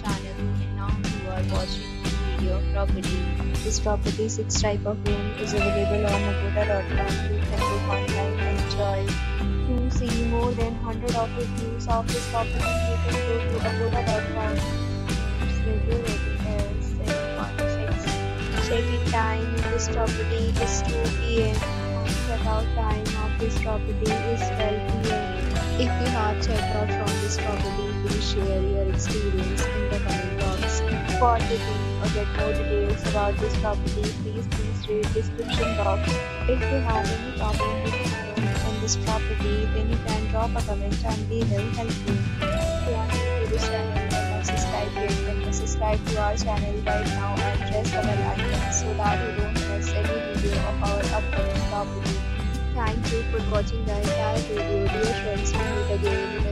channel and now you are watching video property. This property 6 type of room is available on agoda.com. You can book online and enjoy. To see more than 100 of reviews of this property, you can go to agoda.com. Its review rating is 7.6. Check-in time in this property is 2 p.m. Check-out time of this property is 12 p.m. If you have checked out from this property, please share your experience For booking or get more details about this property, please please read description box. If you have any problem with in this property, then you can drop a comment and we will help you. If you are new to this channel, then subscribe to it and subscribe to our channel right now and press the bell icon so that you don't miss any video of our upcoming property. Thank you for watching the entire video. Dear friends, we meet again